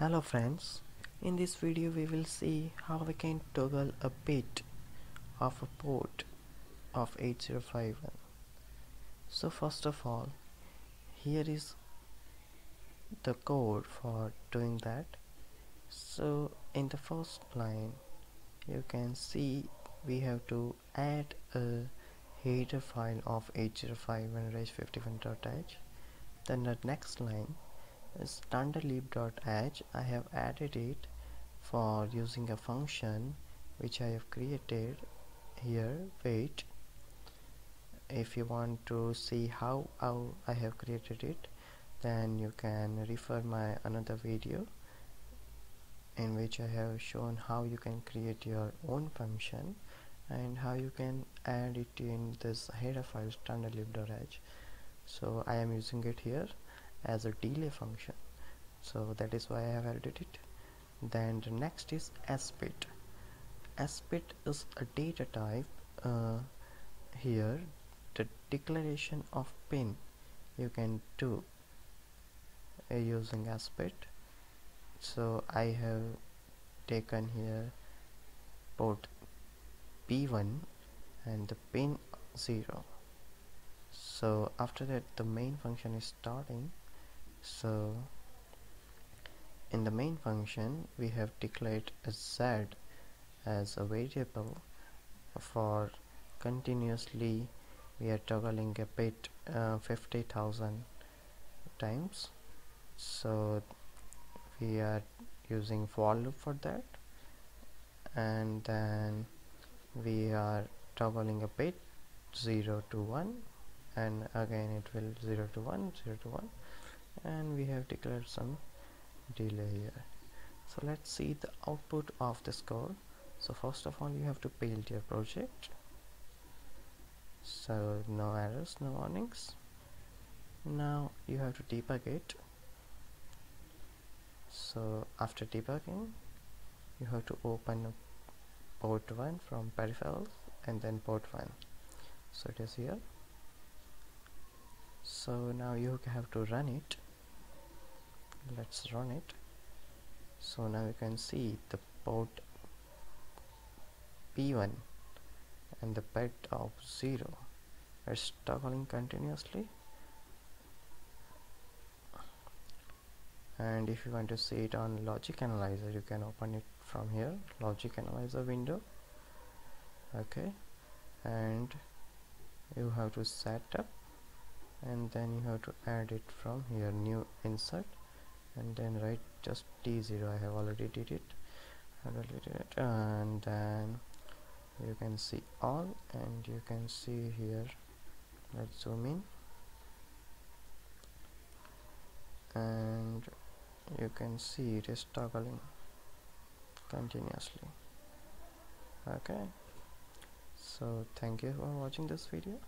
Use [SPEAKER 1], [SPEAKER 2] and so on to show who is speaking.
[SPEAKER 1] Hello friends, in this video we will see how we can toggle a bit of a port of 8051. So first of all, here is the code for doing that. So in the first line, you can see we have to add a header file of 8051 reg51.h. Then the next line standardlib.h I have added it for using a function which I have created here. Wait. If you want to see how, how I have created it then you can refer my another video in which I have shown how you can create your own function and how you can add it in this header file standardlib.h so I am using it here as a delay function. So that is why I have added it. Then the next is sbit. Sbit is a data type uh, here. The declaration of pin you can do uh, using sbit. So I have taken here port p1 and the pin 0 so after that the main function is starting so in the main function we have declared a z as a variable for continuously we are toggling a bit uh, 50,000 times. So we are using for loop for that. And then we are toggling a bit 0 to 1 and again it will 0 to 1 0 to 1 and we have declared some delay here. So let's see the output of this code so first of all you have to build your project. So no errors no warnings. Now you have to debug it. So after debugging you have to open port 1 from peripherals and then port 1 so it is here. So now you have to run it let's run it. So now you can see the port P1 and the bit of 0 is toggling continuously. And if you want to see it on logic analyzer you can open it from here logic analyzer window. Okay. And you have to set up and then you have to add it from here new insert and then write just t0 I have already did it. Did it. And then you can see all and you can see here. Let's zoom in. And you can see it is toggling continuously. Okay. So thank you for watching this video